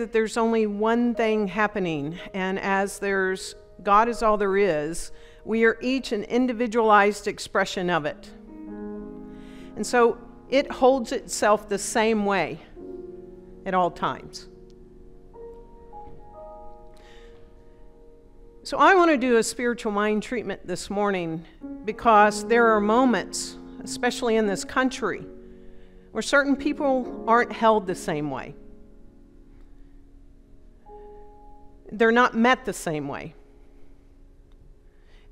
that there's only one thing happening, and as there's God is all there is, we are each an individualized expression of it. And so it holds itself the same way at all times. So, I want to do a spiritual mind treatment this morning because there are moments, especially in this country, where certain people aren't held the same way. They're not met the same way.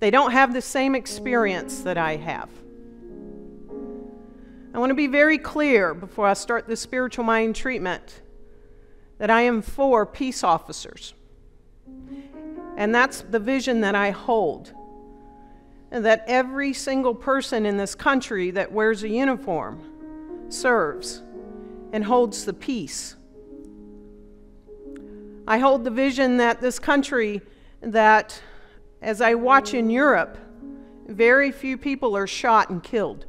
They don't have the same experience that I have. I want to be very clear before I start the spiritual mind treatment that I am for peace officers. And that's the vision that I hold. And that every single person in this country that wears a uniform serves and holds the peace. I hold the vision that this country, that as I watch in Europe, very few people are shot and killed.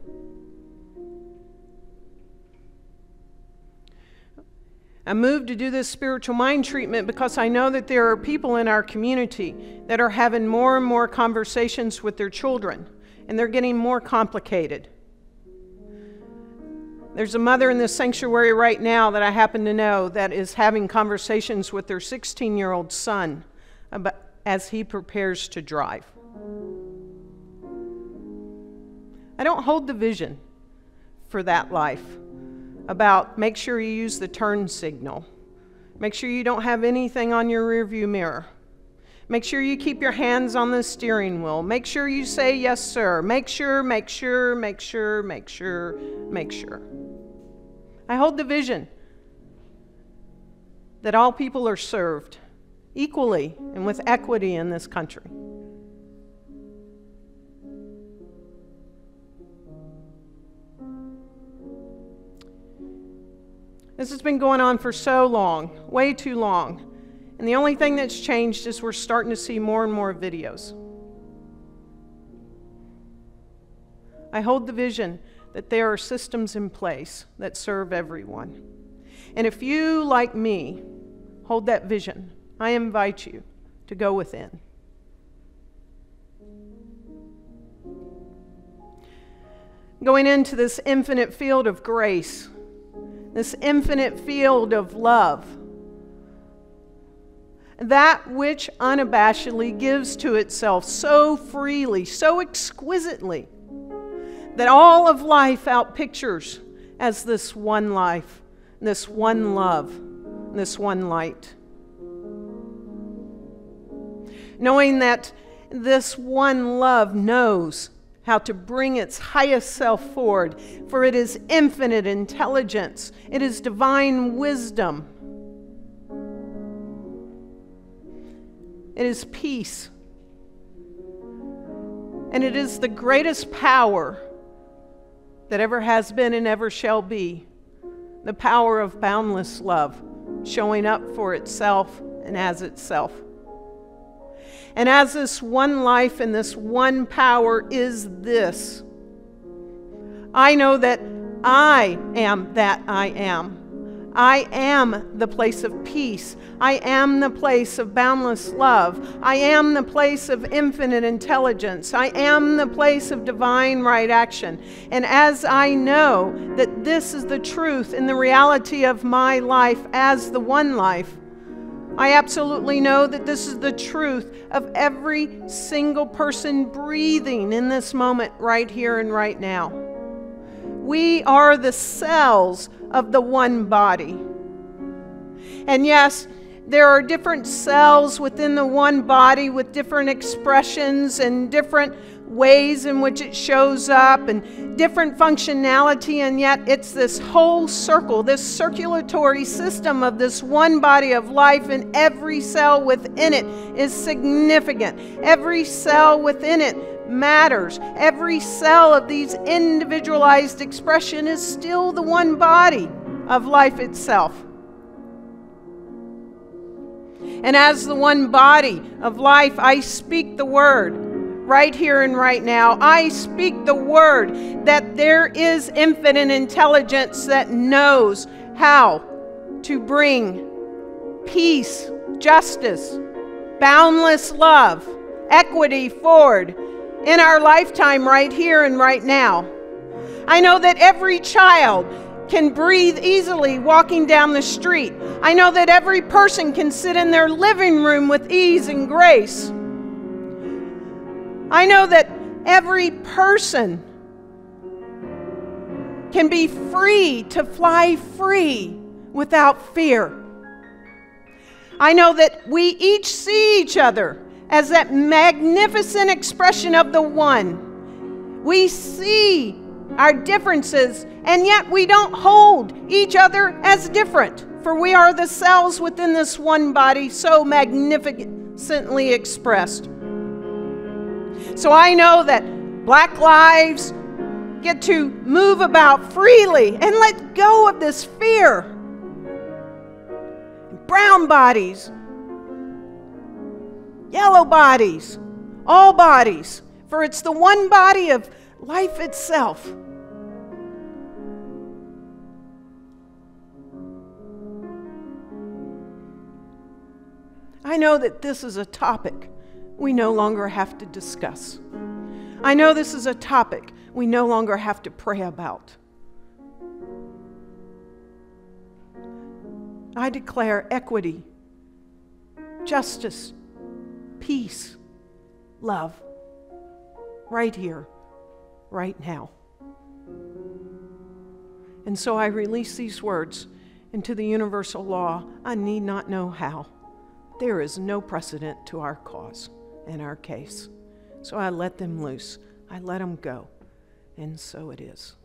I moved to do this spiritual mind treatment because I know that there are people in our community that are having more and more conversations with their children, and they're getting more complicated. There's a mother in this sanctuary right now that I happen to know that is having conversations with their 16 year old son about, as he prepares to drive. I don't hold the vision for that life about make sure you use the turn signal. Make sure you don't have anything on your rearview mirror. Make sure you keep your hands on the steering wheel. Make sure you say yes, sir. Make sure, make sure, make sure, make sure, make sure. I hold the vision that all people are served equally and with equity in this country. This has been going on for so long, way too long. And the only thing that's changed is we're starting to see more and more videos. I hold the vision that there are systems in place that serve everyone. And if you, like me, hold that vision, I invite you to go within. Going into this infinite field of grace this infinite field of love. That which unabashedly gives to itself so freely, so exquisitely, that all of life outpictures as this one life, this one love, this one light. Knowing that this one love knows how to bring its highest self forward, for it is infinite intelligence, it is divine wisdom, it is peace, and it is the greatest power that ever has been and ever shall be the power of boundless love showing up for itself and as itself. And as this one life and this one power is this, I know that I am that I am. I am the place of peace. I am the place of boundless love. I am the place of infinite intelligence. I am the place of divine right action. And as I know that this is the truth in the reality of my life as the one life, I absolutely know that this is the truth of every single person breathing in this moment, right here and right now. We are the cells of the one body. And yes, there are different cells within the one body with different expressions and different ways in which it shows up and different functionality, and yet it's this whole circle, this circulatory system of this one body of life, and every cell within it is significant. Every cell within it matters. Every cell of these individualized expression is still the one body of life itself. And as the one body of life, I speak the word right here and right now. I speak the word that there is infinite intelligence that knows how to bring peace, justice, boundless love, equity forward in our lifetime right here and right now. I know that every child can breathe easily walking down the street. I know that every person can sit in their living room with ease and grace. I know that every person can be free to fly free without fear. I know that we each see each other as that magnificent expression of the one. We see our differences, and yet we don't hold each other as different, for we are the cells within this one body so magnificently expressed. So I know that black lives get to move about freely and let go of this fear. Brown bodies, yellow bodies, all bodies, for it's the one body of life itself. I know that this is a topic we no longer have to discuss. I know this is a topic we no longer have to pray about. I declare equity, justice, peace, love, right here, right now. And so I release these words into the universal law. I need not know how. There is no precedent to our cause and our case. So I let them loose. I let them go. And so it is.